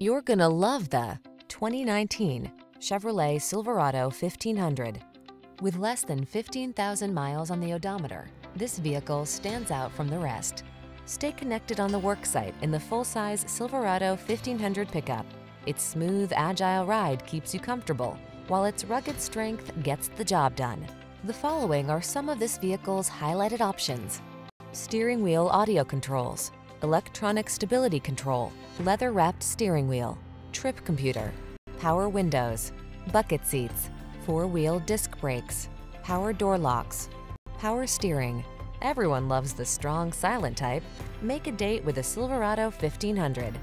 You're gonna love the 2019 Chevrolet Silverado 1500. With less than 15,000 miles on the odometer, this vehicle stands out from the rest. Stay connected on the worksite in the full-size Silverado 1500 pickup. Its smooth, agile ride keeps you comfortable, while its rugged strength gets the job done. The following are some of this vehicle's highlighted options. Steering wheel audio controls, electronic stability control, leather-wrapped steering wheel, trip computer, power windows, bucket seats, four-wheel disc brakes, power door locks, power steering. Everyone loves the strong silent type. Make a date with a Silverado 1500.